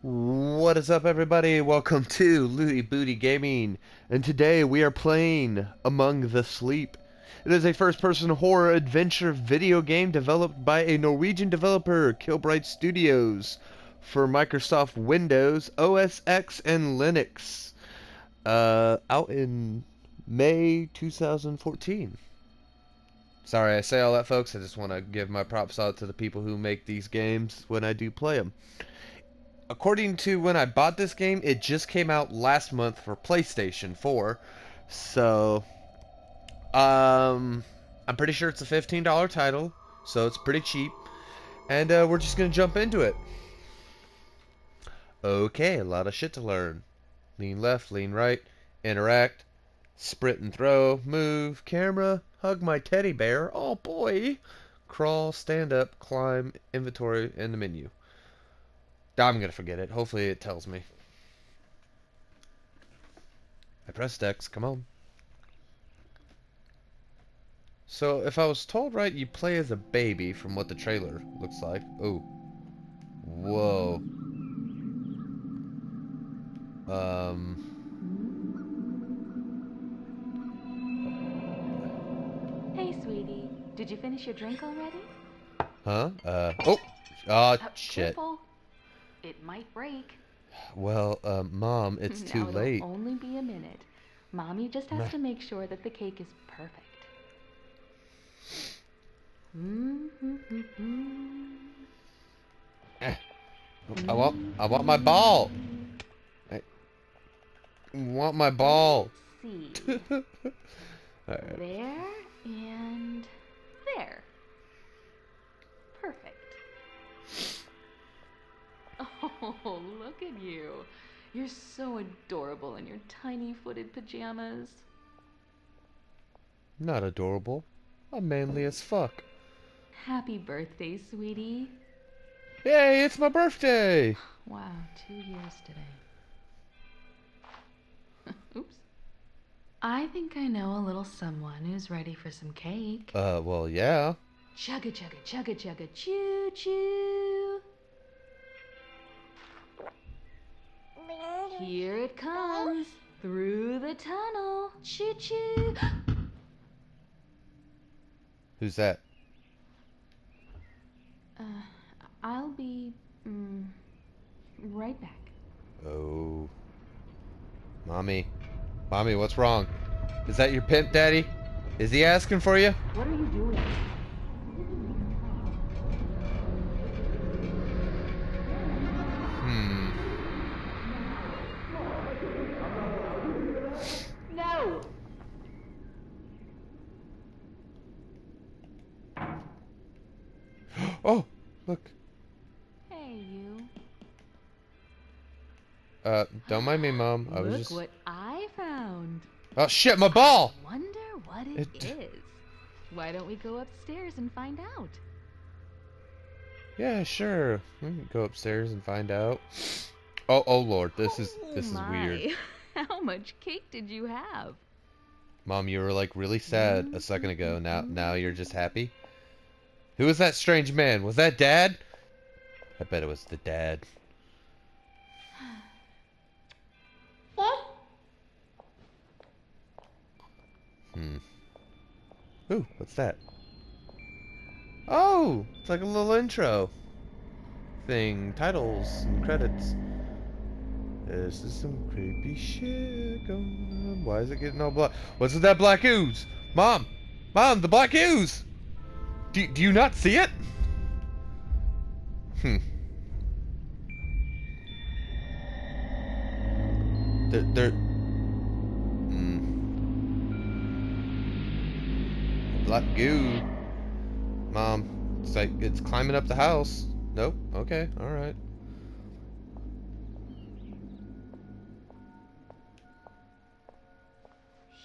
What is up, everybody? Welcome to Looty Booty Gaming, and today we are playing Among the Sleep. It is a first-person horror adventure video game developed by a Norwegian developer, Krillbite Studios, for Microsoft Windows, OS X, and Linux. Uh, out in May 2014. Sorry I say all that, folks. I just want to give my props out to the people who make these games when I do play them according to when I bought this game, it just came out last month for PlayStation 4. So, um, I'm pretty sure it's a $15 title, so it's pretty cheap. And uh, we're just going to jump into it. Okay, a lot of shit to learn. Lean left, lean right, interact, sprint and throw, move, camera, hug my teddy bear, oh boy, crawl, stand up, climb, inventory, and the menu. I'm gonna forget it. Hopefully it tells me. I pressed X, come on. So, if I was told right, you play as a baby from what the trailer looks like. Oh. Whoa. Um... Hey, sweetie. Did you finish your drink already? Huh? Uh, oh! Oh, Uh, shit. Might break. Well, uh, Mom, it's Now, too it'll late. only be a minute. Mommy just has Meh. to make sure that the cake is perfect. Mm-hmm. I want, I want my ball! I want my ball! See. Alright. there and Oh, look at you. You're so adorable in your tiny footed pajamas. Not adorable. I'm manly as fuck. Happy birthday, sweetie. Yay, it's my birthday! Wow, two years today. Oops. I think I know a little someone who's ready for some cake. Uh, well, yeah. Chugga chugga chugga chugga choo choo. Here it comes through the tunnel. Choo choo. Who's that? Uh, I'll be mm, right back. Oh. Mommy. Mommy, what's wrong? Is that your pimp daddy? Is he asking for you? What are you doing? Hmm. No. Oh, look. Hey, you. Uh, don't mind me, Mom. I was Look just. what I found. Oh shit, my ball! Wonder what it is. Why don't we go upstairs and find out? Yeah, sure. We can go upstairs and find out. Oh, oh lord, this is Oh this is my. weird. How much cake did you have? Mom, you were like really sad a second ago. Now, now you're just happy. Who was that strange man? Was that Dad? I bet it was the dad. What? Hmm. Ooh, what's that? Oh, it's like a little intro thing, titles and credits. This is some creepy shit going on. Why is it getting all black? What's with that black ooze? Mom! Mom, the black ooze! Do, do you not see it? Hmm. There, there... Hmm. Black goo. Mom, it's like, it's climbing up the house. Nope. Okay, alright.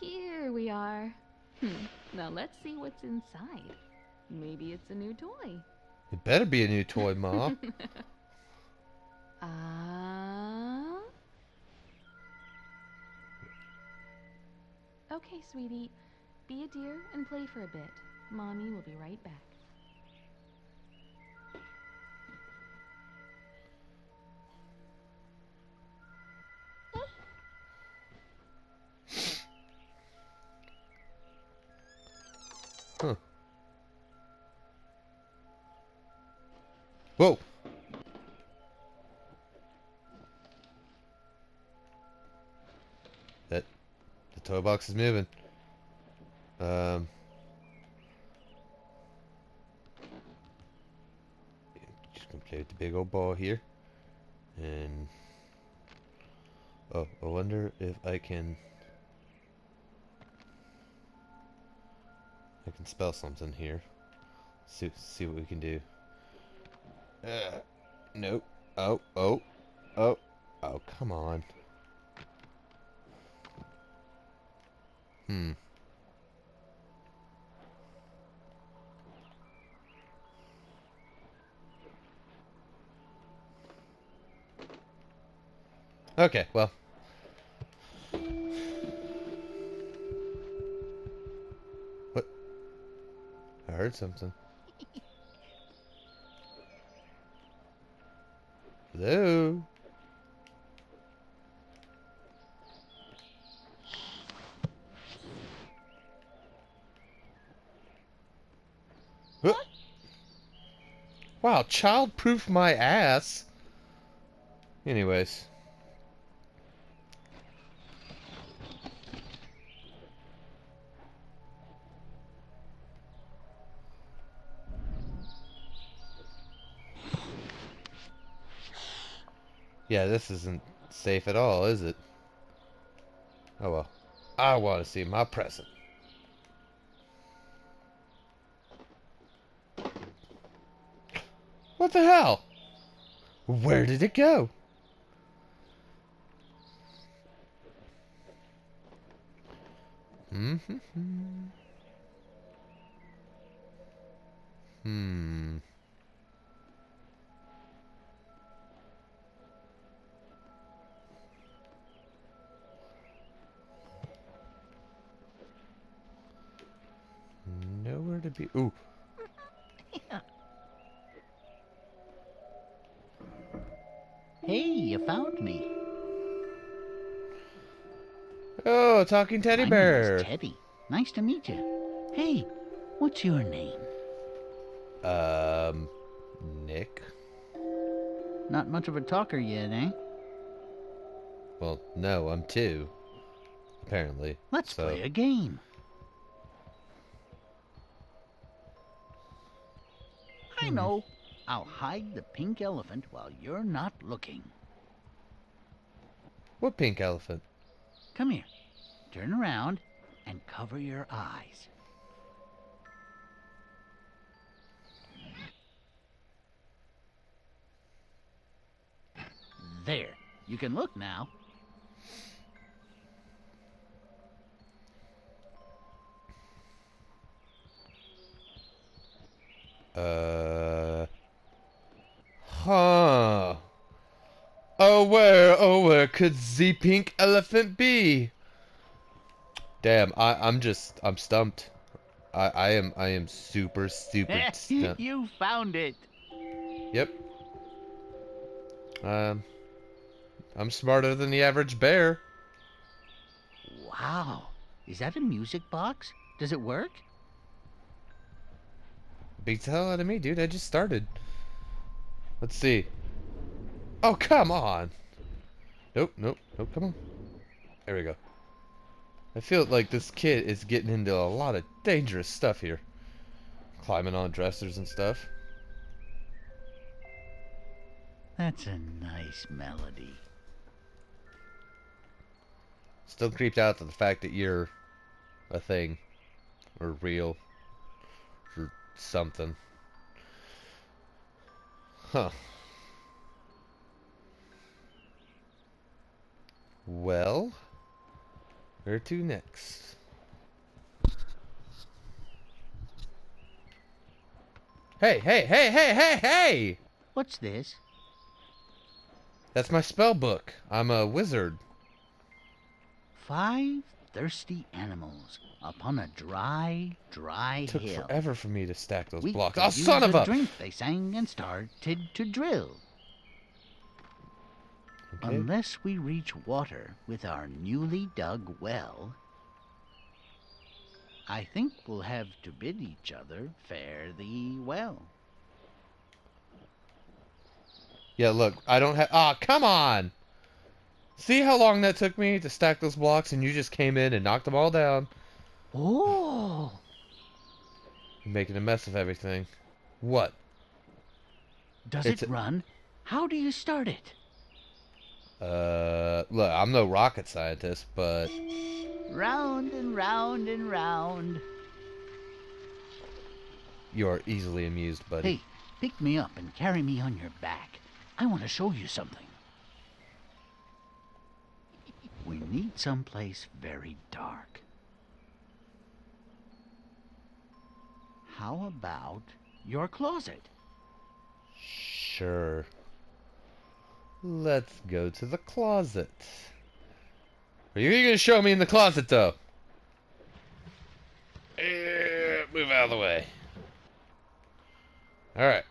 Here we are. Hmm. Now let's see what's inside. Maybe it's a new toy. It better be a new toy, Mom. uh... Ah. Okay, sweetie. Be a dear and play for a bit. Mommy will be right back. Huh. Whoa. That the toy box is moving. Um just gonna play with the big old ball here. And oh, I wonder if I can I can spell something here. See see what we can do. Uh, nope. Oh, oh, oh, oh, come on. Hmm. Okay, well. What? I heard something. Hello? Huh? Wow, child-proof my ass. Anyways. Yeah, this isn't safe at all, is it? Oh well. I want to see my present. What the hell? Where did it go? Hmm. Hmm. Be. Ooh. Hey, you found me. Oh, talking teddy My bear. Teddy. Nice to meet you. Hey, what's your name? Um, Nick. Not much of a talker yet, eh? Well, no, I'm two. Apparently. Let's so, play a game. I Hmm. know. I'll hide the pink elephant while you're not looking. What pink elephant? Come here. Turn around and cover your eyes. There. You can look now. Uh. Huh. Oh, where, oh, where could the pink elephant be? Damn, I, I'm just, I'm stumped. I, I am, I am super, super stumped. you found it. Yep. Um, I'm smarter than the average bear. Wow. Is that a music box? Does it work? Beats the hell out of me, dude. I just started. Let's see. Oh, come on. Nope, nope, nope, come on. There we go. I feel like this kid is getting into a lot of dangerous stuff here. Climbing on dressers and stuff. That's a nice melody. Still creeped out to the fact that you're a thing. Or real. Something. Huh. Well, where to next? Hey, hey, hey, hey, hey, hey! What's this? That's my spell book. I'm a wizard. Five thirsty animals upon a dry, dry took hill. forever for me to stack those We blocks. Oh, son of a! drink, they sang and started to drill. Okay. Unless we reach water with our newly dug well, I think we'll have to bid each other fare thee well. Yeah, look, I don't have. Ah, come on! See how long that took me to stack those blocks and you just came in and knocked them all down? Oh, You're making a mess of everything. What? does It's it run? How do you start it? Uh, look, I'm no rocket scientist, but Round and round and round. you're easily amused, buddy. Hey, pick me up and carry me on your back. I want to show you something. We need someplace very dark. How about your closet? Sure. Let's go to the closet. Are you gonna show me in the closet, though? Eh, move out of the way. Alright.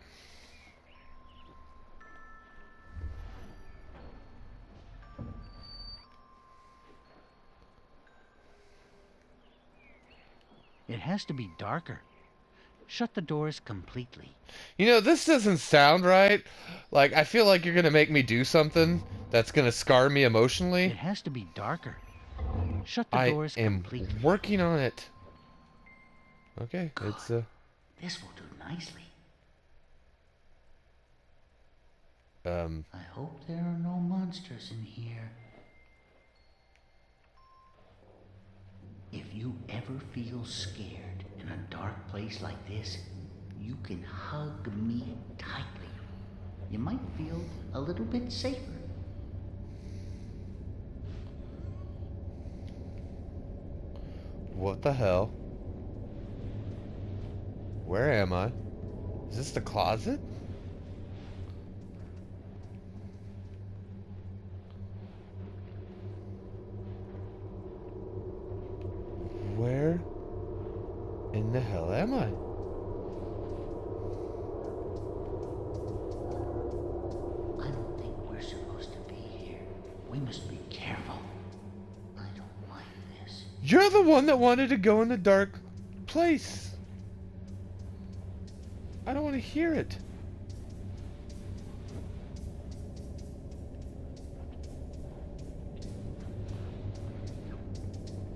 Has to be darker. Shut the doors completely. You know, this doesn't sound right. Like, I feel like you're gonna make me do something that's gonna scar me emotionally. It has to be darker. Shut the I doors am completely. working on it. Okay, it's uh, This will do nicely. um, I hope there are no monsters in here. If you ever feel scared in a dark place like this, you can hug me tightly. You might feel a little bit safer. what the hell? Where am I? Is this the closet? You're the one that wanted to go in the dark place. I don't want to hear it.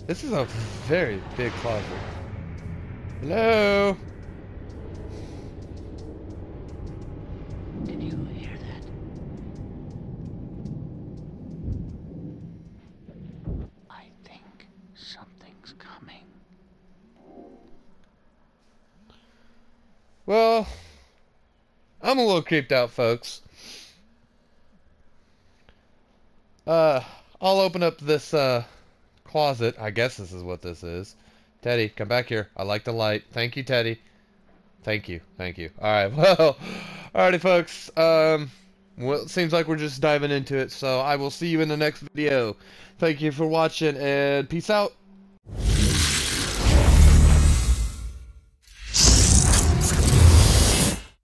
This is a very big closet. Hello? Did you hear that? I think something's coming. Well, A little creeped out, folks. Uh, I'll open up this, uh, closet. I guess this is what this is. Teddy, come back here. I like the light. Thank you, Teddy. Thank you. Thank you. Alright, well, alrighty, folks. Um, well, it seems like we're just diving into it, so I will see you in the next video. Thank you for watching, and peace out.